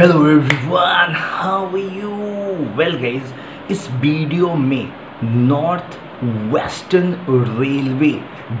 Hello everyone how are you well guys इस video में north western railway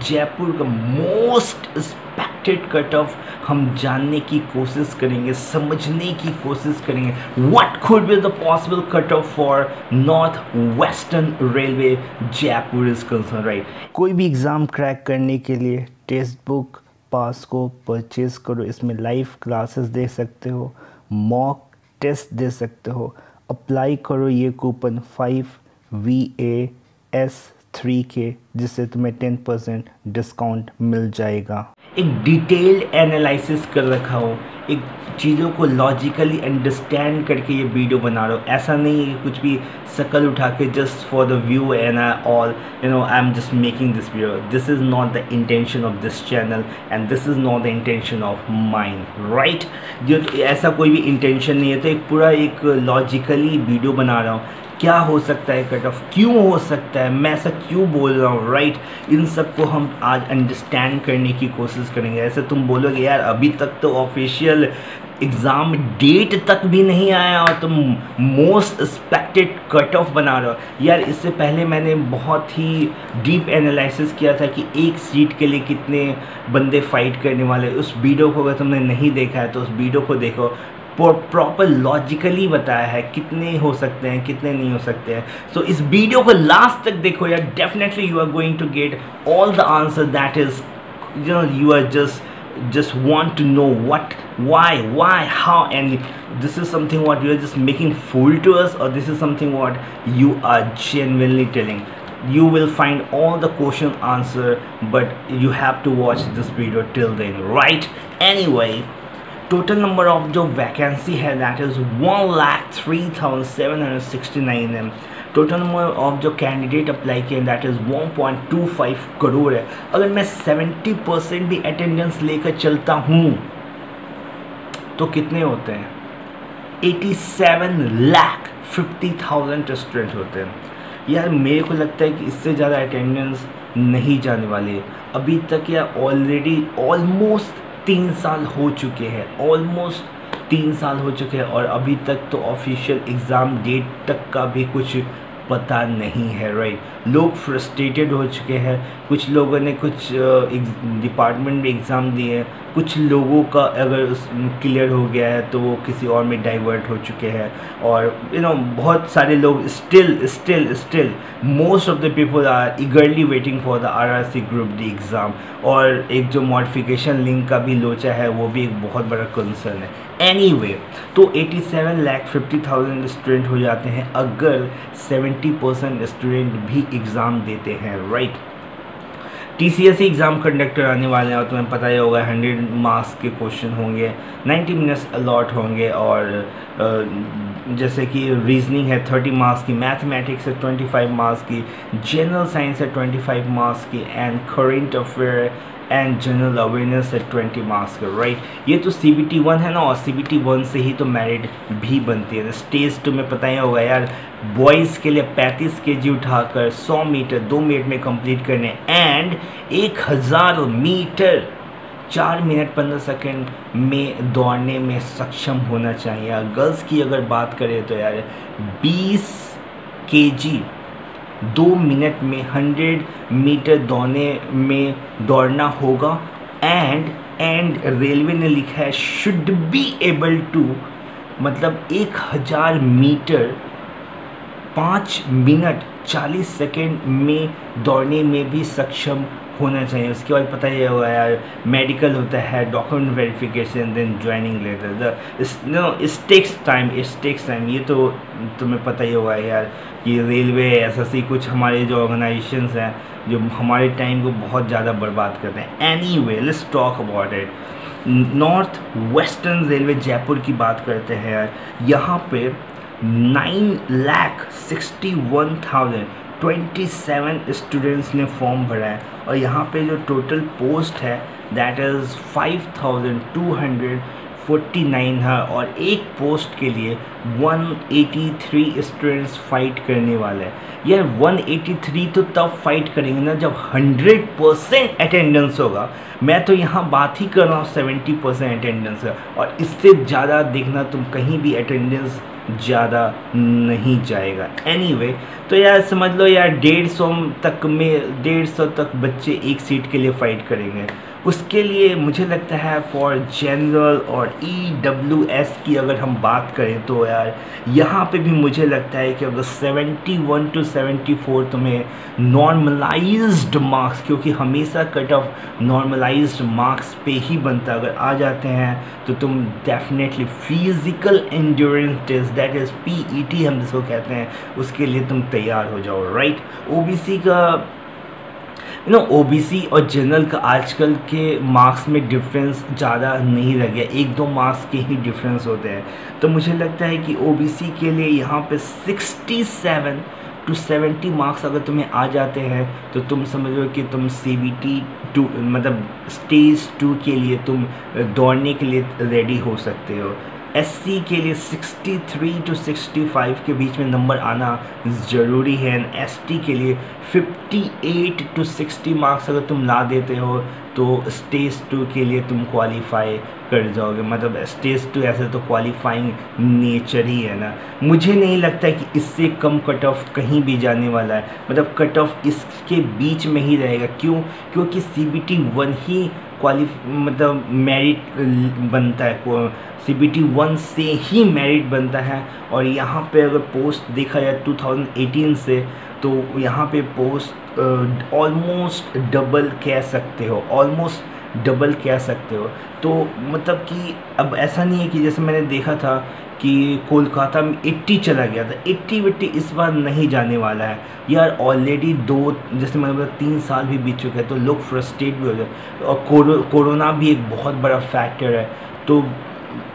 Jaipur का most expected cut off हम जानने की कोशिश करेंगे, समझने की कोशिश करेंगे what the possible cut off for north western railway Jaipur is concern right कोई भी एग्ज़ाम क्रैक करने के लिए टेक्स्ट बुक पास को परचेज करो, इसमें लाइव क्लासेस देख सकते हो। मॉक टेस्ट दे सकते हो। अप्लाई करो ये coupon five V A S three के जिससे तुम्हें टेन परसेंट डिस्काउंट मिल जाएगा। एक डिटेल्ड एनालिसिस कर रखा हो। एक चीज़ों को लॉजिकली अंडरस्टैंड करके ये वीडियो बना रहा हूँ। ऐसा नहीं है कि कुछ भी शकल उठा के just for the view and all you know I am just making this video this is not the intention of this channel and this is not the intention of mind right जो ऐसा कोई भी intention नहीं है। तो एक पूरा एक लॉजिकली वीडियो बना रहा हूँ। क्या हो सकता है कट ऑफ़ क्यों हो सकता है? मैं ऐसा क्यों बोल रहा हूँ राइट इन सबको हम आज अंडरस्टैंड करने की कोशिश करेंगे। ऐसे तुम बोलोगे, यार, अभी तक तो ऑफिशियल एग्ज़ाम डेट तक भी नहीं आया और तुम मोस्ट एक्सपेक्टेड कट ऑफ़ बना रहे हो। यार, इससे पहले मैंने बहुत ही डीप एनालिसिस किया था कि एक सीट के लिए कितने बंदे फाइट करने वाले उस वीडियो को अगर तुमने नहीं देखा है तो उस वीडियो को देखो। प्रॉपर लॉजिकली बताया है कितने हो सकते हैं कितने नहीं हो सकते हैं सो so, इस वीडियो को लास्ट तक देखो यार definitely you are going to get all the answer that is you know you are just just want to know what why why how and this is something what you are just making fool to us or this is something what you are genuinely telling you will find all the question answer but you have to watch this video till then right anyway total number of जो vacancy है that is one lakh three thousand seven hundred sixty nine है total number of जो candidate apply किए that is one point two five crore है अगर मैं seventy percent भी attendance लेकर चलता हूँ तो कितने होते हैं? Eighty seven lakh fifty thousand student होते हैं। यार, मेरे को लगता है कि इससे ज़्यादा अटेंडेंस नहीं जाने वाली अभी तक या ऑलरेडी ऑलमोस्ट तीन साल हो चुके हैं ऑलमोस्ट तीन साल हो चुके हैं और अभी तक तो ऑफिशियल एग्ज़ाम डेट तक का भी कुछ पता नहीं है राइट लोग फ्रस्ट्रेटेड हो चुके हैं। कुछ लोगों ने कुछ डिपार्टमेंट में एग्ज़ाम दिए हैं। कुछ लोगों का अगर क्लियर हो गया है तो वो किसी और में डाइवर्ट हो चुके हैं। और यू you नो know, बहुत सारे लोग still still still most of the people are eagerly waiting for the R R C group D exam और एक जो मॉडिफिकेशन लिंक का भी लोचा है वो भी एक बहुत बड़ा कंसर्न है। एनी anyway, तो 87 लाख फिफ्टी थाउज़ेंड स्टूडेंट हो जाते हैं अगर 70 परसेंट स्टूडेंट भी एग्ज़ाम देते हैं right T C S exam conduct कराने वाले हैं और तुम्हें पता ही होगा हंड्रेड मार्क्स के क्वेश्चन होंगे नाइन्टी मिनट्स अलॉट होंगे और जैसे कि रीजनिंग है थर्टी मार्क्स की मैथमेटिक्स है ट्वेंटी फाइव मार्क्स की जनरल साइंस है ट्वेंटी फाइव मार्क्स की and current affair and general awareness at twenty marks का राइट ये तो सी बी टी वन है ना, और सी बी टी वन से ही तो मेरिट भी बनती है। स्टेज तो में पता ही होगा यार बॉयज़ के लिए पैंतीस के जी उठाकर, सौ मीटर दो मिनट में कंप्लीट करने एंड एक हज़ार मीटर चार मिनट पंद्रह सेकेंड में दौड़ने में सक्षम होना चाहिए। गर्ल्स की अगर बात करें तो यार, बीस के जी दो मिनट में हंड्रेड मीटर दौड़ने में दौड़ना होगा। एंड एंड रेलवे ने लिखा है शुड बी एबल टू मतलब एक हज़ार मीटर पाँच मिनट चालीस सेकेंड में दौड़ने में भी सक्षम होना चाहिए। उसके बाद पता ही होगा यार मेडिकल होता है document verification then joining letter the know this takes time this takes time ये तो तुम्हें पता ही होगा यार कि रेलवे एस कुछ हमारे जो ऑर्गेनाइजेशन हैं, जो हमारे टाइम को बहुत ज़्यादा बर्बाद करते हैं। Anyway let's talk about it north western railway Jaipur की बात करते हैं यार। यहाँ पे nine lakh sixty one thousand twenty seven students ने फॉर्म भरा है और यहाँ पे जो टोटल पोस्ट है that is five thousand two hundred 49 है और एक पोस्ट के लिए 183 स्टूडेंट्स फाइट करने वाले हैं। यार 183 तो तब फाइट करेंगे ना जब 100 परसेंट अटेंडेंस होगा। मैं तो यहाँ बात ही कर रहा हूँ 70 परसेंट अटेंडेंस का और इससे ज़्यादा देखना तुम कहीं भी अटेंडेंस ज़्यादा नहीं जाएगा। एनी anyway, तो यार समझ लो यार डेढ़ सौ तक में डेढ़ सौ तक बच्चे एक सीट के लिए फ़ाइट करेंगे। उसके लिए मुझे लगता है फॉर जनरल और ई डब्ल्यू एस की अगर हम बात करें तो यार यहाँ पे भी मुझे लगता है कि अगर 71 टू 74 तुम्हें नॉर्मलाइज्ड मार्क्स क्योंकि हमेशा कट ऑफ़ नॉर्मलाइज्ड मार्क्स पे ही बनता अगर आ जाते हैं तो तुम definitely physical endurance test that is P हम जिसको कहते हैं, उसके लिए तुम तैयार हो जाओ राइट ओबीसी का यू नो ओबीसी और जनरल का आजकल के मार्क्स में डिफरेंस ज़्यादा नहीं रह गया। एक दो मार्क्स के ही डिफरेंस होते हैं। तो मुझे लगता है कि ओबीसी के लिए यहाँ पे 67 टू 70 मार्क्स अगर तुम्हें आ जाते हैं तो तुम समझ लो कि तुम सी बी टी टू मतलब स्टेज टू के लिए तुम दौड़ने के लिए रेडी हो सकते हो। एस के लिए 63 टू 65 के बीच में नंबर आना ज़रूरी है एंड एस के लिए 58 टू 60 मार्क्स अगर तुम ला देते हो तो स्टेज टू के लिए तुम क्वालिफाई कर जाओगे। मतलब स्टेज टू ऐसे तो क्वालिफाइंग नेचर ही है ना। मुझे नहीं लगता कि इससे कम कट ऑफ़ कहीं भी जाने वाला है। मतलब कट ऑफ़ इसके बीच में ही रहेगा। क्यों? क्योंकि सी बी टी वन ही क्वालिफ मतलब मेरिट बनता है सी बी टी वन से ही मेरिट बनता है। और यहाँ पे अगर पोस्ट देखा जाए 2018 से तो यहाँ पे पोस्ट ऑलमोस्ट डबल कह सकते हो। ऑलमोस्ट डबल कह सकते हो। तो मतलब कि अब ऐसा नहीं है कि जैसे मैंने देखा था कि कोलकाता में 80 चला गया था। 80 विट्टी इस बार नहीं जाने वाला है। यार ऑलरेडी दो, जैसे मैंने बोला, तीन साल भी बीत चुके हैं तो लोग फ्रस्ट्रेट भी हो जाए और कोरोना भी एक बहुत बड़ा फैक्टर है। तो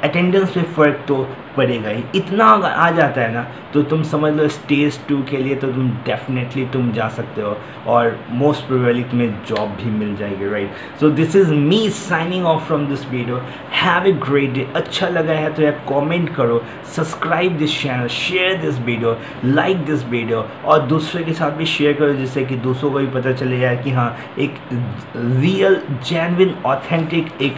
अटेंडेंस पे फ़र्क तो पड़ेगा ही। इतना अगर आ जाता है ना तो तुम समझ लो स्टेज टू के लिए तो तुम डेफिनेटली तुम जा सकते हो और मोस्ट प्रोबेबली तुम्हें जॉब भी मिल जाएगी right so this is me signing off from this video have a great day अच्छा लगा है तो यार कमेंट करो subscribe this channel share this video like this video और दूसरे के साथ भी शेयर करो जिससे कि दूसरों को भी पता चले जाए कि हाँ एक रियल जेनविन ऑथेंटिक एक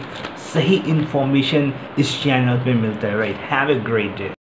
सही इन्फॉर्मेशन इस चैनल पे मिलता है right have a great day.